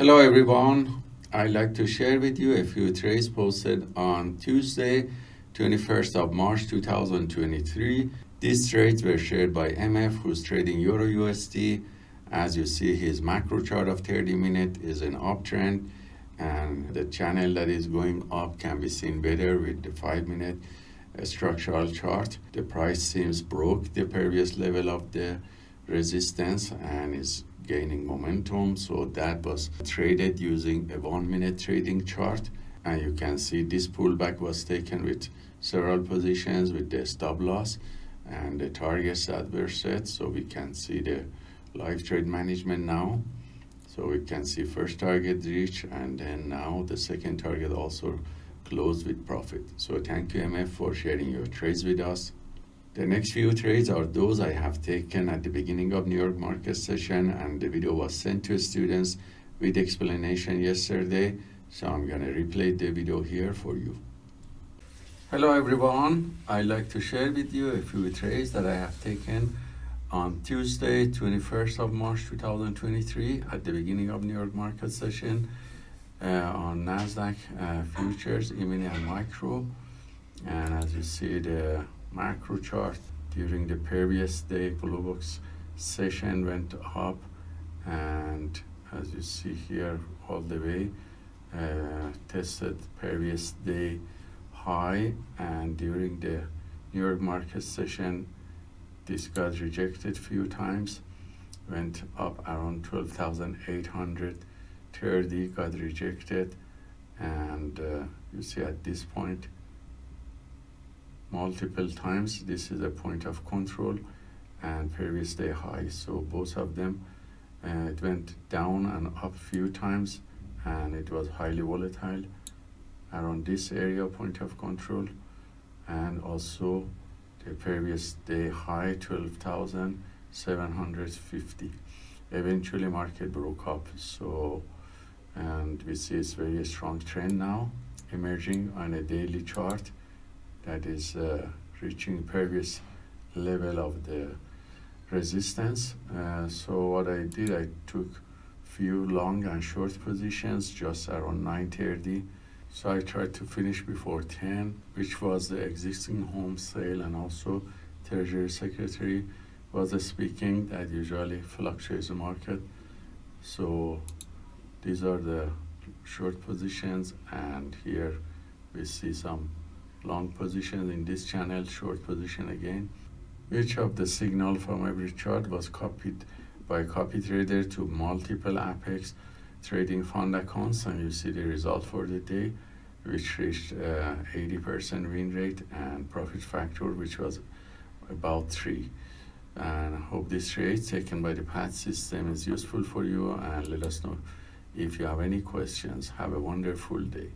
Hello everyone. I'd like to share with you a few trades posted on Tuesday, 21st of March 2023. These trades were shared by MF who's trading Euro USD. As you see his macro chart of 30 minute is an uptrend and the channel that is going up can be seen better with the 5 minute uh, structural chart. The price seems broke the previous level of the resistance and is gaining momentum. So that was traded using a one minute trading chart. And you can see this pullback was taken with several positions with the stop loss and the targets that were set. So we can see the live trade management now. So we can see first target reach and then now the second target also closed with profit. So thank you MF for sharing your trades with us. The next few trades are those I have taken at the beginning of New York market session and the video was sent to students with explanation yesterday. So I'm going to replay the video here for you. Hello everyone. I'd like to share with you a few trades that I have taken on Tuesday, 21st of March 2023 at the beginning of New York market session uh, on NASDAQ uh, futures, e-mini and micro. And as you see the macro chart during the previous day blue box session went up and as you see here all the way uh, tested previous day high. And during the New York market session this got rejected few times went up around 12,830 got rejected. And uh, you see at this point multiple times. This is a point of control and previous day high. So both of them, uh, it went down and up few times and it was highly volatile around this area point of control and also the previous day high 12,750 eventually market broke up so and we see it's very strong trend now emerging on a daily chart that is uh, reaching previous level of the resistance. Uh, so what I did, I took few long and short positions just around 9.30. So I tried to finish before 10, which was the existing home sale and also Treasury Secretary was speaking that usually fluctuates the market. So these are the short positions and here we see some long position in this channel, short position again. Which of the signal from every chart was copied by copy trader to multiple Apex trading fund accounts and you see the result for the day which reached 80% uh, win rate and profit factor which was about 3 and I hope this trade taken by the PAT system is useful for you and let us know if you have any questions. Have a wonderful day.